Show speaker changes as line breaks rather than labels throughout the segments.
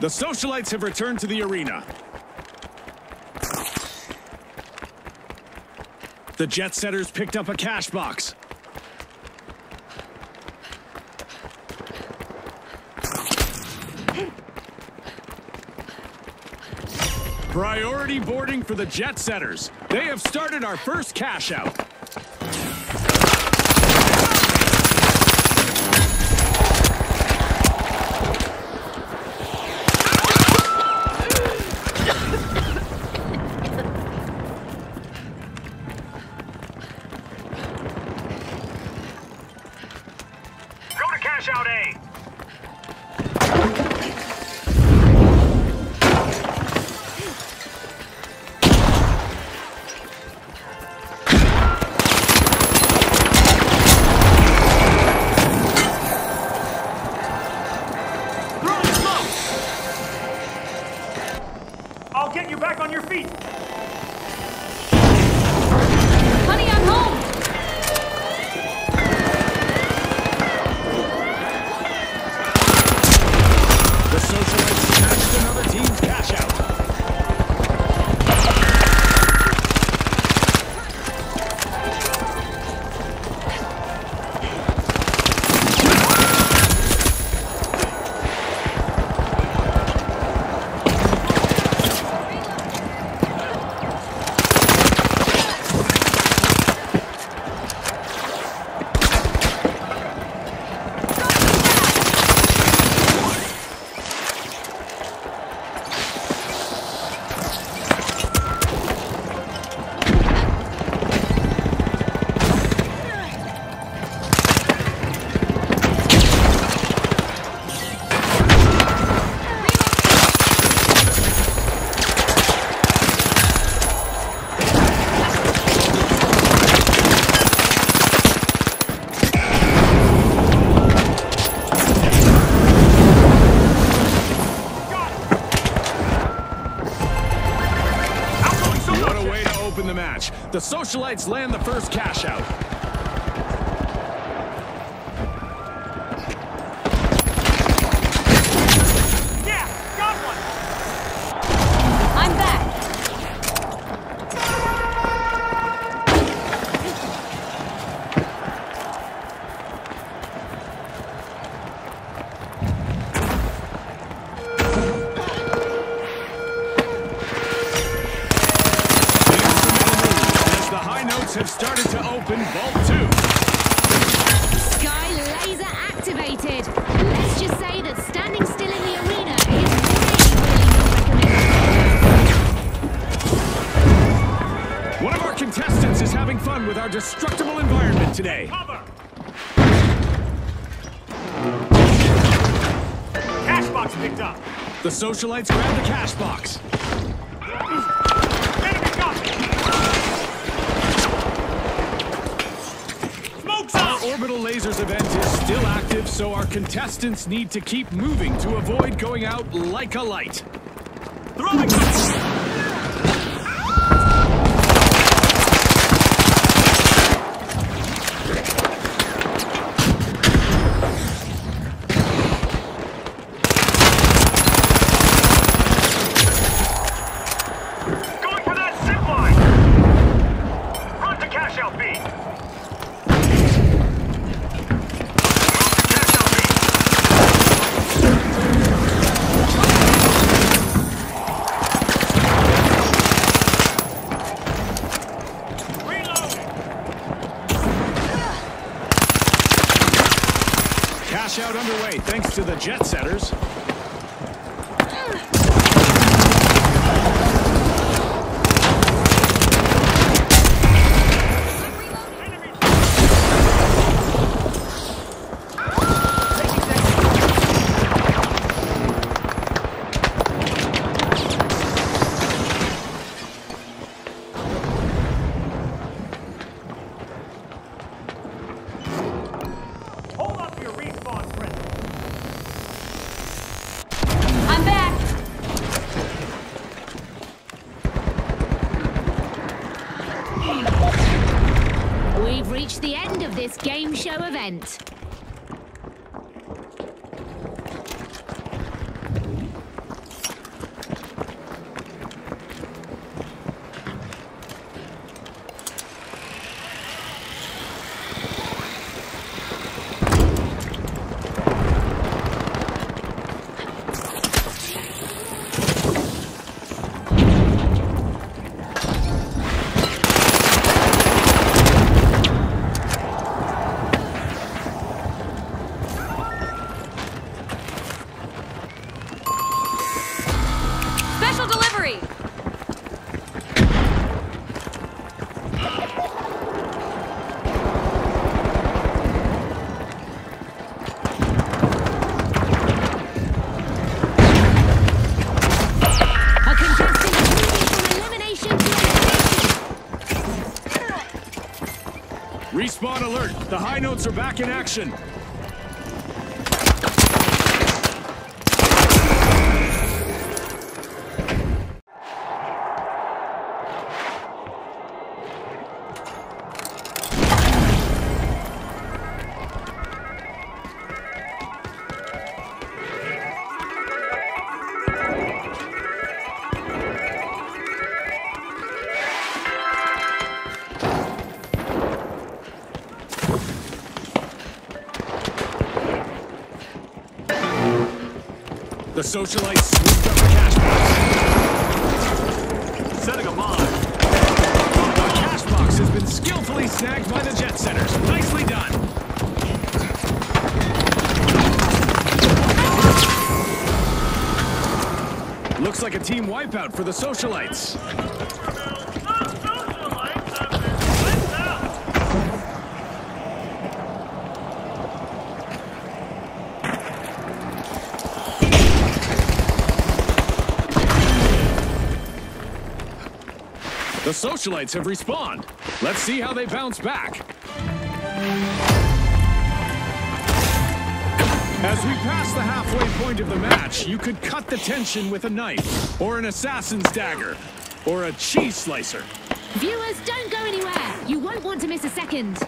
The socialites have returned to the arena. The jet setters picked up a cash box. Priority boarding for the jet setters. They have started our first cash out. Socialites land the first cash out. High have started to open Vault 2.
Sky laser activated! Let's just say that standing still in the arena is really not recommended.
One of our contestants is having fun with our destructible environment today.
Cover. Cash box picked up.
The socialites grab the cash box. Orbital lasers event is still active, so our contestants need to keep moving to avoid going out like a light.
Throwing smoke. Going for that zip line. Run to cash out B. Cash out B. Reloading.
Cash out underway thanks to the jet setters.
Of this game show event.
Respawn alert. The high notes are back in action. The socialites swooped up the cash box.
Setting a mine.
The cash box has been skillfully snagged by the jet setters. Nicely done. Looks like a team wipeout for the socialites.
The socialites have been wiped out.
The socialites have respawned. Let's see how they bounce back. As we pass the halfway point of the match, you could cut the tension with a knife, or an assassin's dagger, or a cheese slicer.
Viewers, don't go anywhere. You won't want to miss a second.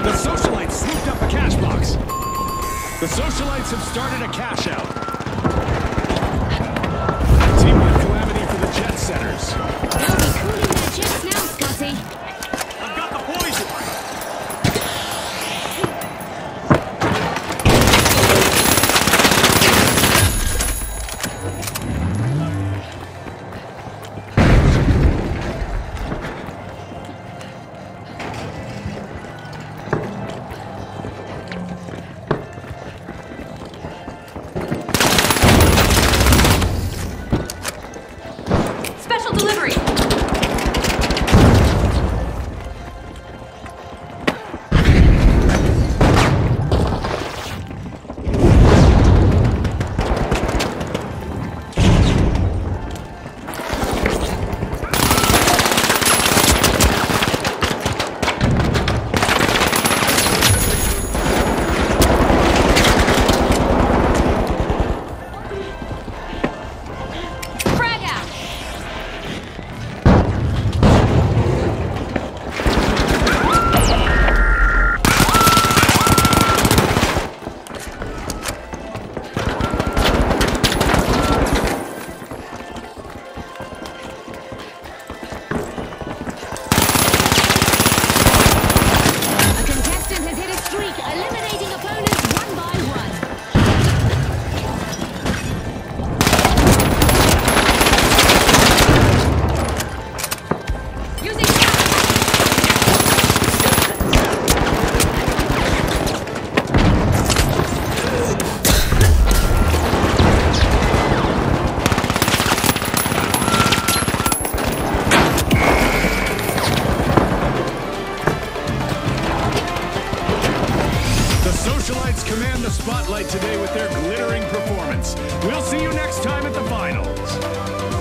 The swooped up a cash box. The socialites have started a cash out. Teamwork calamity for the jet setters.
They'll be cooling their jets now, Scotty.
Socialites command the spotlight today with their glittering performance. We'll see you next time at the finals.